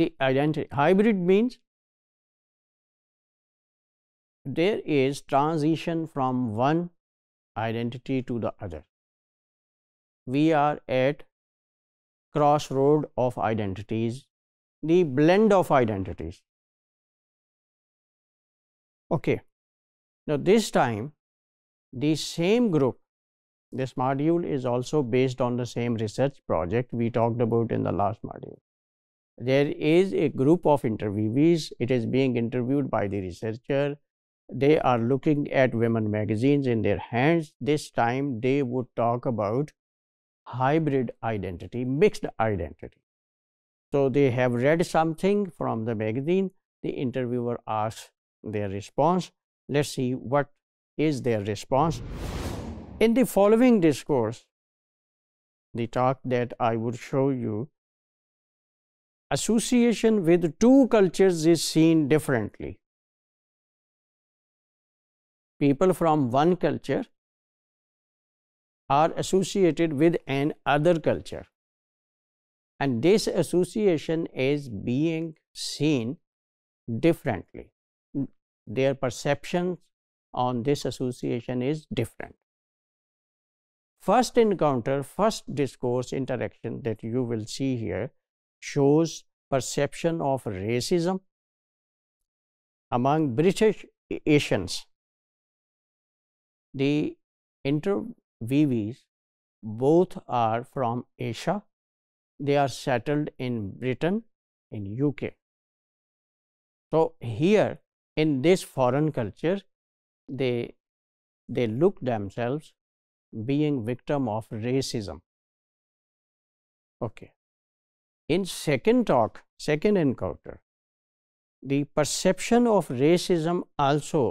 the identity. Hybrid means there is transition from one identity to the other. We are at crossroad of identities, the blend of identities. Okay. Now, this time the same group, this module is also based on the same research project we talked about in the last module. There is a group of interviewees, it is being interviewed by the researcher. They are looking at women magazines in their hands. This time they would talk about hybrid identity, mixed identity. So, they have read something from the magazine, the interviewer asks their response. Let us see what is their response. In the following discourse, the talk that I would show you, association with two cultures is seen differently. People from one culture are associated with an other culture and this association is being seen differently. Their perceptions on this association is different. First encounter, first discourse interaction that you will see here shows perception of racism among British Asians. The interviewees both are from Asia. They are settled in Britain, in UK. So, here in this foreign culture, they they look themselves being victim of racism okay in second talk second encounter the perception of racism also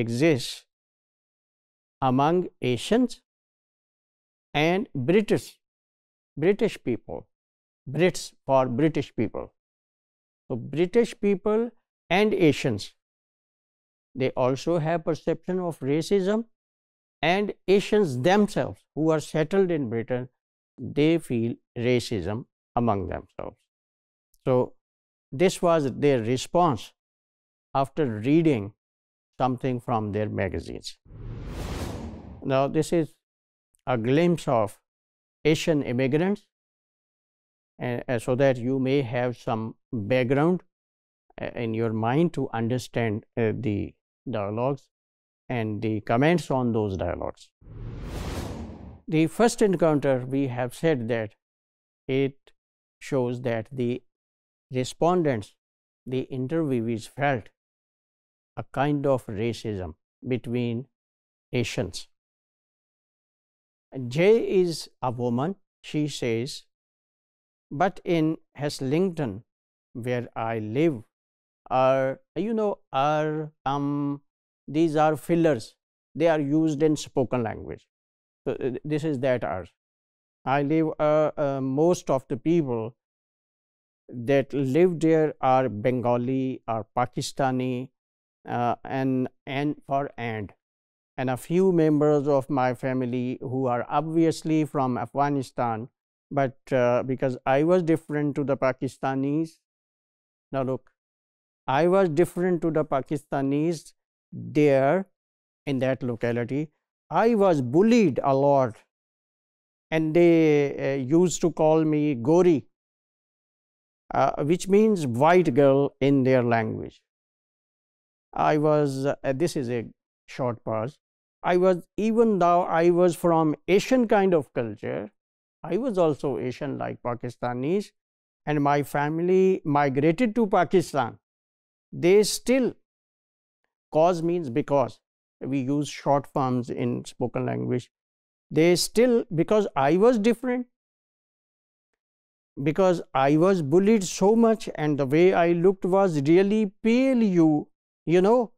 exists among asians and british british people brits for british people. So british people and asians they also have perception of racism and Asians themselves who are settled in Britain, they feel racism among themselves. So, this was their response after reading something from their magazines. Now, this is a glimpse of Asian immigrants uh, so that you may have some background uh, in your mind to understand uh, the dialogues and the comments on those dialogues. The first encounter we have said that it shows that the respondents, the interviewees felt a kind of racism between Asians. J is a woman, she says, but in Heslington, where I live, are you know are um these are fillers they are used in spoken language so uh, this is that r i live uh, uh, most of the people that live there are bengali or pakistani uh, and and for and and a few members of my family who are obviously from afghanistan but uh, because i was different to the pakistanis now look I was different to the Pakistanis there in that locality. I was bullied a lot and they uh, used to call me Gori, uh, which means white girl in their language. I was, uh, this is a short pause. I was, even though I was from Asian kind of culture, I was also Asian like Pakistanis and my family migrated to Pakistan they still cause means because we use short forms in spoken language they still because i was different because i was bullied so much and the way i looked was really pale you you know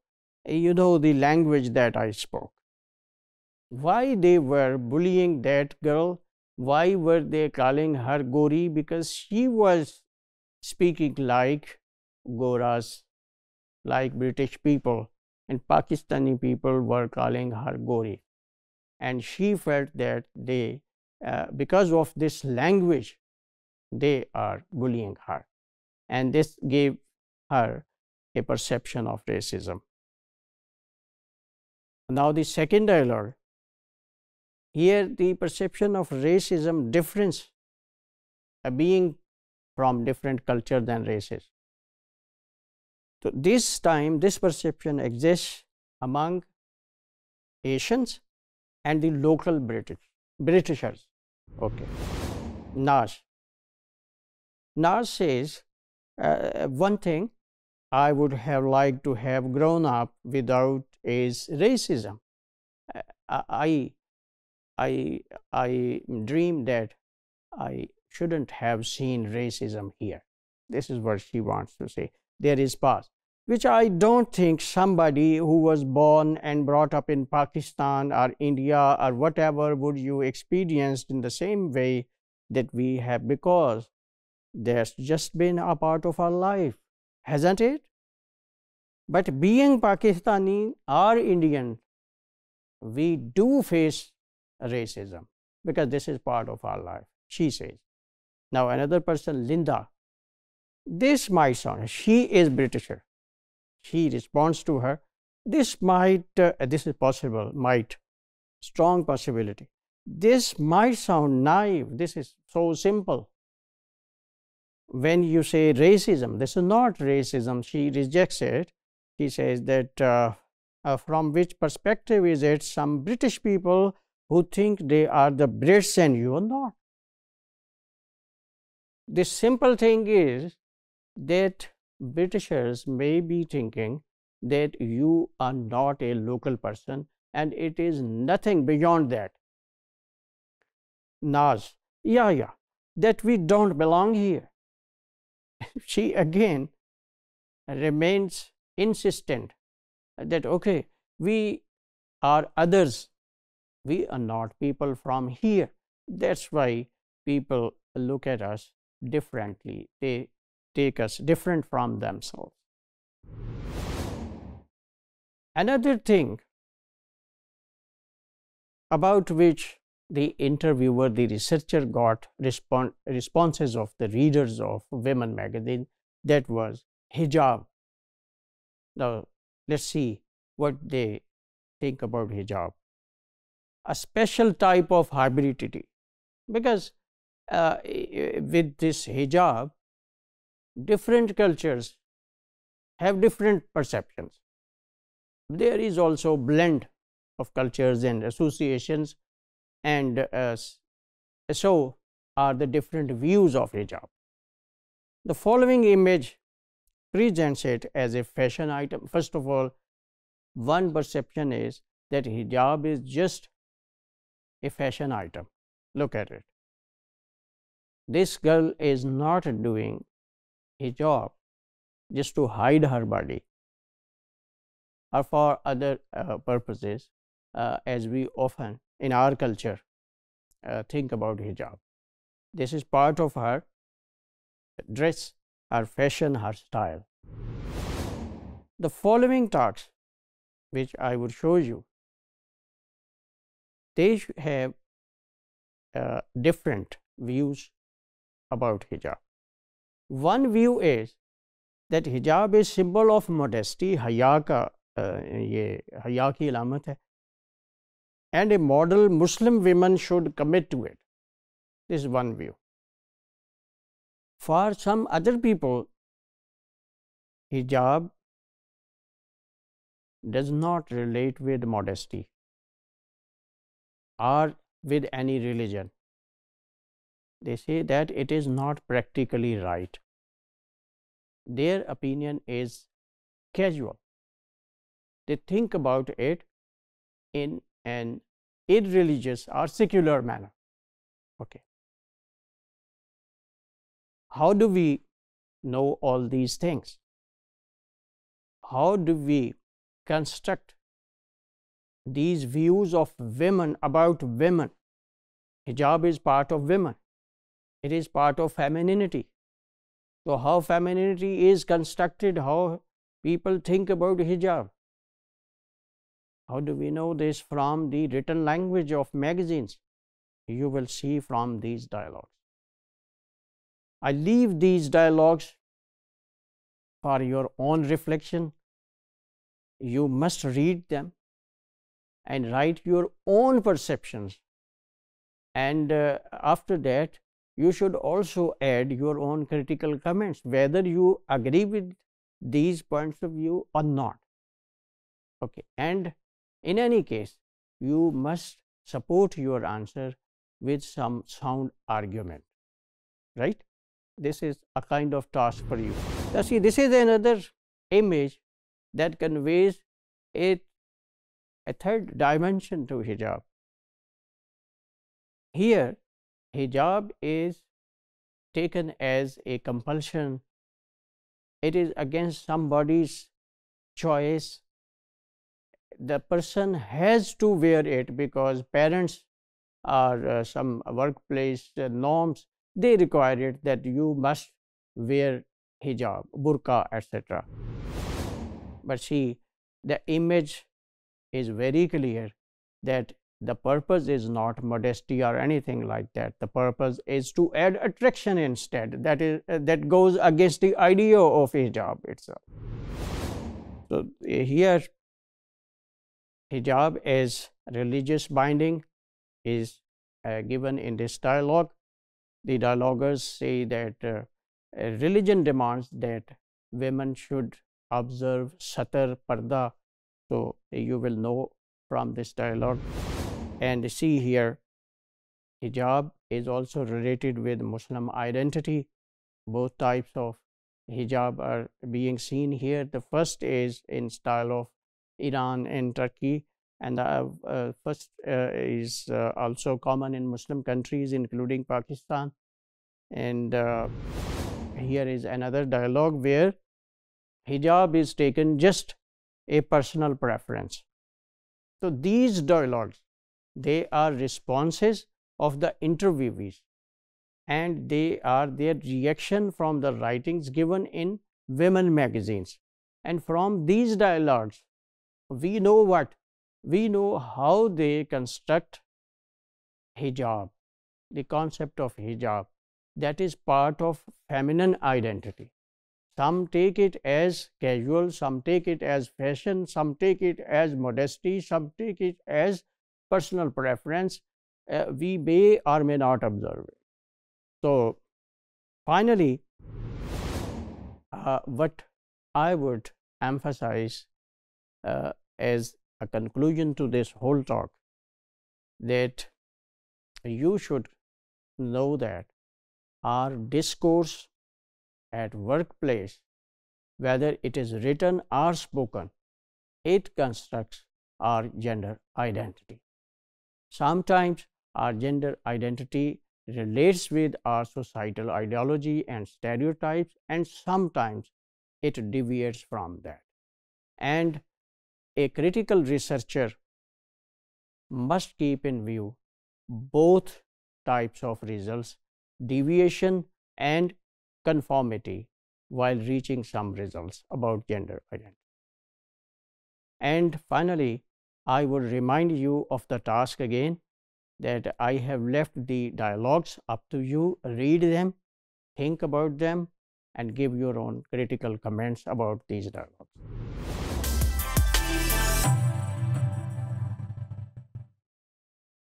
you know the language that i spoke. Why they were bullying that girl? Why were they calling her gori? Because she was speaking like goras like British people and Pakistani people were calling her Gori. And she felt that they, uh, because of this language, they are bullying her. and this gave her a perception of racism. Now, the second dialogue here, the perception of racism difference uh, being from different culture than races. So, this time this perception exists among Asians and the local British Britishers. Okay. Nash. Nash says uh, one thing I would have liked to have grown up without is racism. Uh, I I I dream that I shouldn't have seen racism here. This is what she wants to say. There is past, which I don't think somebody who was born and brought up in Pakistan or India or whatever would you experienced in the same way that we have because there's just been a part of our life, hasn't it? But being Pakistani or Indian, we do face racism because this is part of our life, she says. Now, another person, Linda, this my son, she is Britisher. She responds to her, this might, uh, this is possible, might, strong possibility. This might sound naive, this is so simple. When you say racism, this is not racism, she rejects it. She says that uh, uh, from which perspective is it some British people who think they are the Brits and you are not. The simple thing is that Britishers may be thinking that you are not a local person and it is nothing beyond that. Naz, yeah, yeah, that we don't belong here. she again remains insistent that okay, we are others, we are not people from here. That's why people look at us differently. They take us different from themselves. Another thing about which the interviewer, the researcher got respon responses of the readers of Women magazine that was hijab. Now, let's see what they think about hijab. A special type of hybridity because uh, with this hijab, different cultures have different perceptions. There is also blend of cultures and associations and uh, so are the different views of hijab. The following image presents it as a fashion item. First of all, one perception is that hijab is just a fashion item. Look at it this girl is not doing job just to hide her body or for other uh, purposes uh, as we often in our culture uh, think about hijab. This is part of her dress, her fashion, her style. The following talks which I would show you, they have uh, different views about hijab. One view is that hijab is symbol of modesty, haya ka uh, ye haya ki hai and a model Muslim women should commit to it. This is one view. For some other people, hijab does not relate with modesty or with any religion they say that it is not practically right. Their opinion is casual. They think about it in an irreligious or secular manner. Okay. How do we know all these things? How do we construct these views of women about women? Hijab is part of women it is part of femininity. So, how femininity is constructed, how people think about hijab. How do we know this from the written language of magazines? You will see from these dialogues. I leave these dialogues for your own reflection. You must read them and write your own perceptions. And uh, after that, you should also add your own critical comments, whether you agree with these points of view or not. Okay. And in any case, you must support your answer with some sound argument, right? This is a kind of task for you. Now, see, this is another image that conveys a, a third dimension to hijab. Here, hijab is taken as a compulsion, it is against somebody's choice. The person has to wear it because parents or uh, some workplace uh, norms they require it that you must wear hijab, burqa, etc. But see, the image is very clear that the purpose is not modesty or anything like that. The purpose is to add attraction instead. That is uh, that goes against the idea of hijab itself. So here, hijab as religious binding is uh, given in this dialogue. The dialoguers say that uh, religion demands that women should observe satar parda. So you will know from this dialogue and see here hijab is also related with Muslim identity. Both types of hijab are being seen here. The first is in style of Iran and Turkey and the uh, first uh, is uh, also common in Muslim countries including Pakistan and uh, here is another dialogue where hijab is taken just a personal preference. So, these dialogues they are responses of the interviewees. And they are their reaction from the writings given in women magazines. And from these dialogues we know what? We know how they construct hijab the concept of hijab. That is part of feminine identity. Some take it as casual some take it as fashion some take it as modesty some take it as personal preference, uh, we may or may not observe it. So, finally, uh, what I would emphasize uh, as a conclusion to this whole talk that you should know that our discourse at workplace, whether it is written or spoken, it constructs our gender identity. Sometimes our gender identity relates with our societal ideology and stereotypes and sometimes it deviates from that. And a critical researcher must keep in view both types of results, deviation and conformity while reaching some results about gender identity. And finally, I would remind you of the task again that I have left the dialogues up to you, read them, think about them and give your own critical comments about these dialogues.